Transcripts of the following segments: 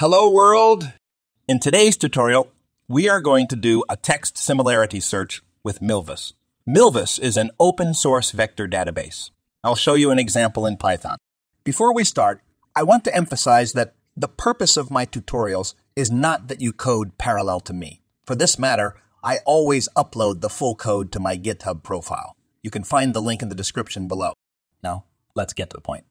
Hello world! In today's tutorial, we are going to do a text similarity search with Milvus. Milvus is an open source vector database. I'll show you an example in Python. Before we start, I want to emphasize that the purpose of my tutorials is not that you code parallel to me. For this matter, I always upload the full code to my GitHub profile. You can find the link in the description below. Now, let's get to the point.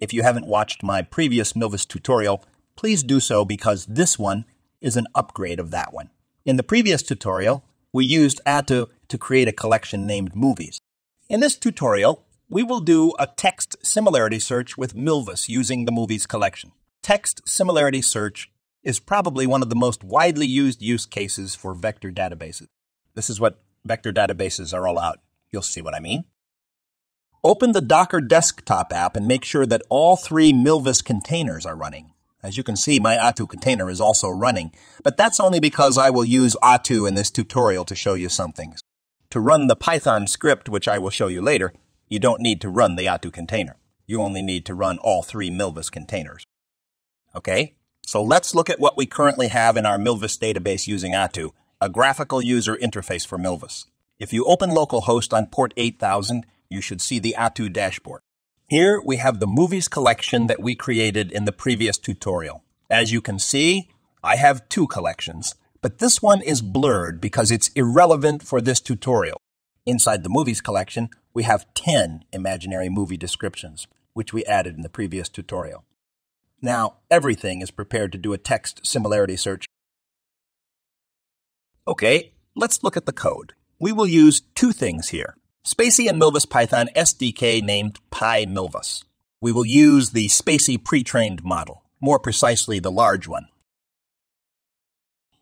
If you haven't watched my previous Milvus tutorial, please do so because this one is an upgrade of that one. In the previous tutorial, we used Attu to create a collection named Movies. In this tutorial, we will do a text similarity search with Milvus using the Movies collection. Text similarity search is probably one of the most widely used use cases for vector databases. This is what vector databases are all about. You'll see what I mean. Open the Docker desktop app and make sure that all three Milvus containers are running. As you can see, my Attu container is also running, but that's only because I will use Attu in this tutorial to show you some things. To run the Python script, which I will show you later, you don't need to run the Attu container. You only need to run all three Milvus containers. Okay, so let's look at what we currently have in our Milvus database using Attu, a graphical user interface for Milvus. If you open localhost on port 8000, you should see the Attu dashboard. Here we have the movies collection that we created in the previous tutorial. As you can see, I have two collections, but this one is blurred because it's irrelevant for this tutorial. Inside the movies collection, we have 10 imaginary movie descriptions, which we added in the previous tutorial. Now, everything is prepared to do a text similarity search. Okay, let's look at the code. We will use two things here. spaCy and Milvus Python SDK named PyMilvus. We will use the spaCy pre-trained model, more precisely the large one.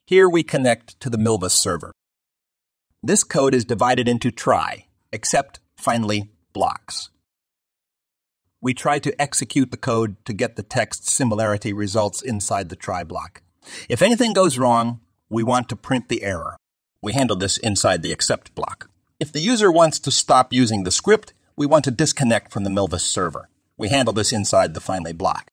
Here we connect to the Milvus server. This code is divided into try, except finally blocks. We try to execute the code to get the text similarity results inside the try block. If anything goes wrong, we want to print the error. We handle this inside the except block. If the user wants to stop using the script, we want to disconnect from the Milvus server. We handle this inside the finally block.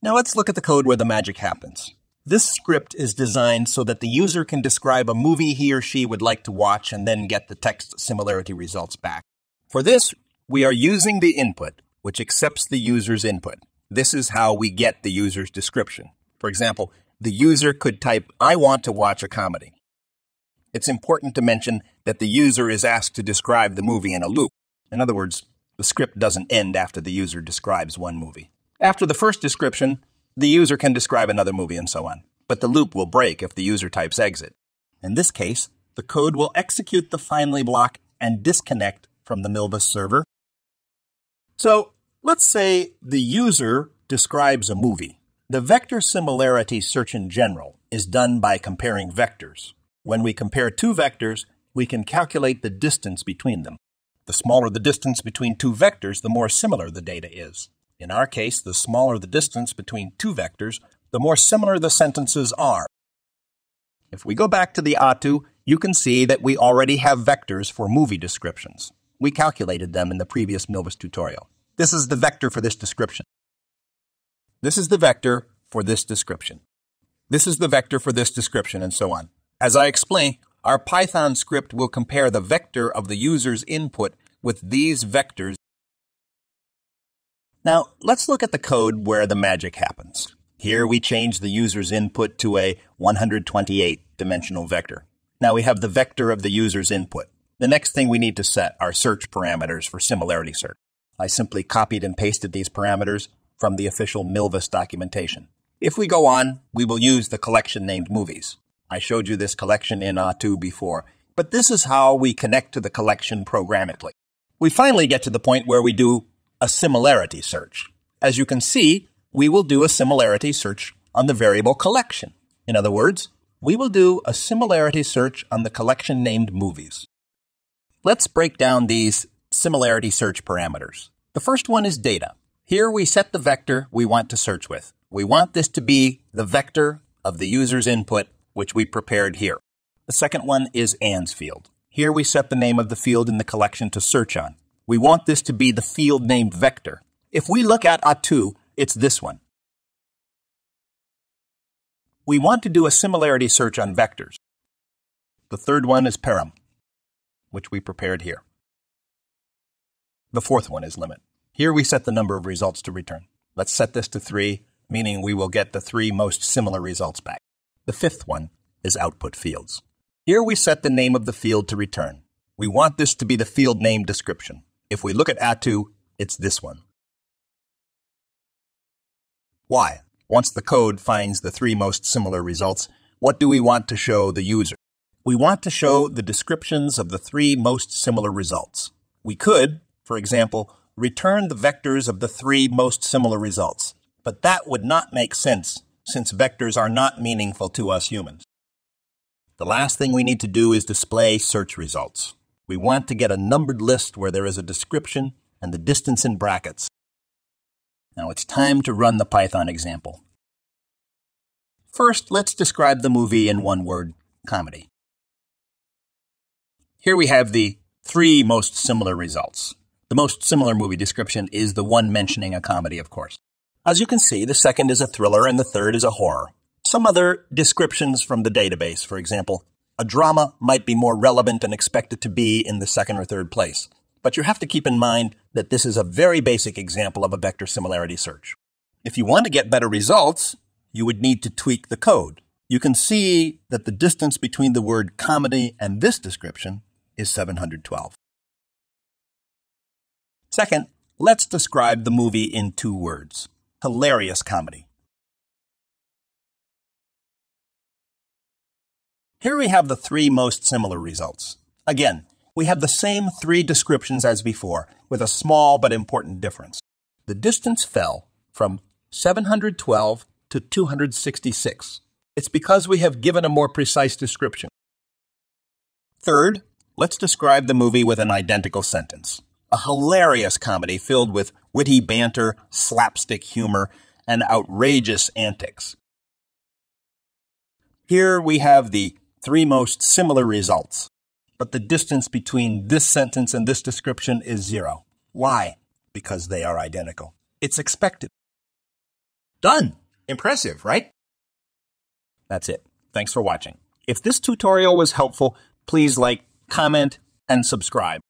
Now let's look at the code where the magic happens. This script is designed so that the user can describe a movie he or she would like to watch and then get the text similarity results back. For this, we are using the input, which accepts the user's input. This is how we get the user's description. For example, the user could type, I want to watch a comedy. It's important to mention that the user is asked to describe the movie in a loop. In other words, the script doesn't end after the user describes one movie. After the first description, the user can describe another movie and so on. But the loop will break if the user types exit. In this case, the code will execute the finally block and disconnect from the Milvus server. So let's say the user describes a movie. The vector similarity search in general is done by comparing vectors. When we compare two vectors, we can calculate the distance between them. The smaller the distance between two vectors, the more similar the data is. In our case, the smaller the distance between two vectors, the more similar the sentences are. If we go back to the Attu, you can see that we already have vectors for movie descriptions. We calculated them in the previous Milvus tutorial. This is the vector for this description. This is the vector for this description. This is the vector for this description, and so on. As I explain, our Python script will compare the vector of the user's input with these vectors. Now, let's look at the code where the magic happens. Here we change the user's input to a 128 dimensional vector. Now we have the vector of the user's input. The next thing we need to set are search parameters for similarity search. I simply copied and pasted these parameters from the official Milvus documentation. If we go on, we will use the collection named movies. I showed you this collection in Attu before, but this is how we connect to the collection programmatically. We finally get to the point where we do a similarity search. As you can see, we will do a similarity search on the variable collection. In other words, we will do a similarity search on the collection named movies. Let's break down these similarity search parameters. The first one is data. Here we set the vector we want to search with. We want this to be the vector of the user's input which we prepared here. The second one is anns field. Here we set the name of the field in the collection to search on. We want this to be the field named vector. If we look at Attu, it's this one. We want to do a similarity search on vectors. The third one is param, which we prepared here. The fourth one is limit. Here we set the number of results to return. Let's set this to 3, meaning we will get the three most similar results back. The fifth one is output fields. Here we set the name of the field to return. We want this to be the field name description. If we look at Attu, it's this one. Why? Once the code finds the three most similar results, what do we want to show the user? We want to show the descriptions of the three most similar results. We could, for example, return the vectors of the three most similar results. But that would not make sense since vectors are not meaningful to us humans. The last thing we need to do is display search results. We want to get a numbered list where there is a description and the distance in brackets. Now it's time to run the Python example. First, let's describe the movie in one word, comedy. Here we have the three most similar results. The most similar movie description is the one mentioning a comedy, of course. As you can see, the second is a thriller and the third is a horror. Some other descriptions from the database, for example, a drama might be more relevant and expected to be in the second or third place. But you have to keep in mind that this is a very basic example of a vector similarity search. If you want to get better results, you would need to tweak the code. You can see that the distance between the word comedy and this description is 712. Second, let's describe the movie in two words hilarious comedy. Here we have the three most similar results. Again, we have the same three descriptions as before, with a small but important difference. The distance fell from 712 to 266. It's because we have given a more precise description. Third, let's describe the movie with an identical sentence a hilarious comedy filled with witty banter, slapstick humor, and outrageous antics. Here we have the three most similar results, but the distance between this sentence and this description is zero. Why? Because they are identical. It's expected. Done. Impressive, right? That's it. Thanks for watching. If this tutorial was helpful, please like, comment, and subscribe.